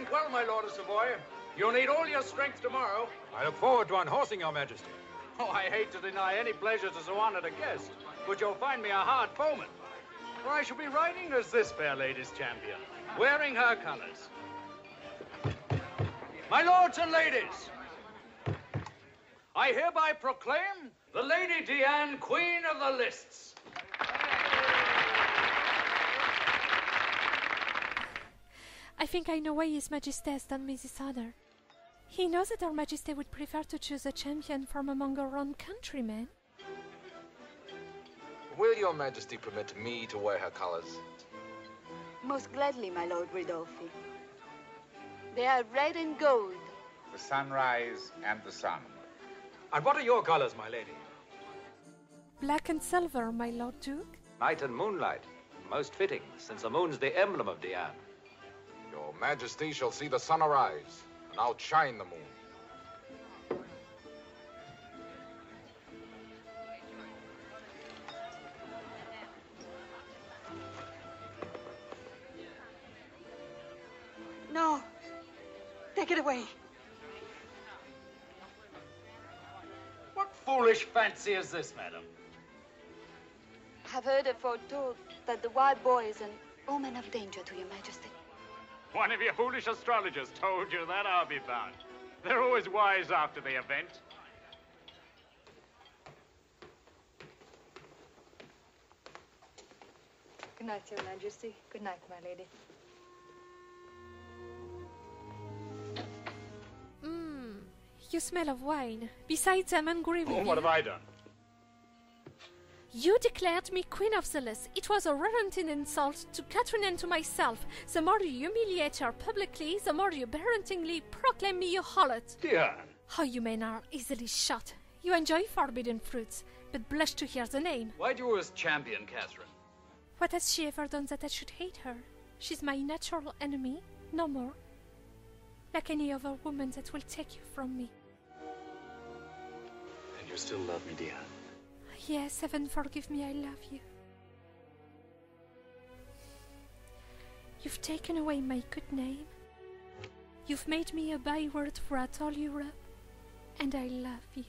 drink well, my lord of Savoy. You'll need all your strength tomorrow. I look forward to unhorsing your majesty. Oh, I hate to deny any pleasure to so honored a guest, but you'll find me a hard foeman. For I shall be riding as this fair lady's champion, wearing her colors. My lords and ladies, I hereby proclaim the Lady Diane Queen of the Lists. I think I know why His Majesty has done me this honor. He knows that Her Majesty would prefer to choose a champion from among her own countrymen. Will your majesty permit me to wear her colors? Most gladly, my lord Ridolfi. They are red and gold. The sunrise and the sun. And what are your colors, my lady? Black and silver, my Lord Duke. Night and moonlight. Most fitting, since the moon's the emblem of Diane. Your majesty shall see the sun arise and outshine the moon. No. Take it away. What foolish fancy is this, madam? I have heard it foretold that the wild boy is an omen of danger to your majesty. One of your foolish astrologers told you that, I'll be bound. They're always wise after the event. Good night, Your Majesty. Good night, my lady. Mmm, you smell of wine. Besides, I'm angry with Oh, you. what have I done? You declared me queen of the list. It was a relenting insult to Catherine and to myself. The more you humiliate her publicly, the more you barrentingly proclaim me your harlot. Diane. How you men are easily shot. You enjoy forbidden fruits, but blush to hear the name. Why do you always champion Catherine? What has she ever done that I should hate her? She's my natural enemy, no more. Like any other woman that will take you from me. And you still love me, Diane. Yes, heaven forgive me, I love you. You've taken away my good name. You've made me a byword throughout all Europe. And I love you.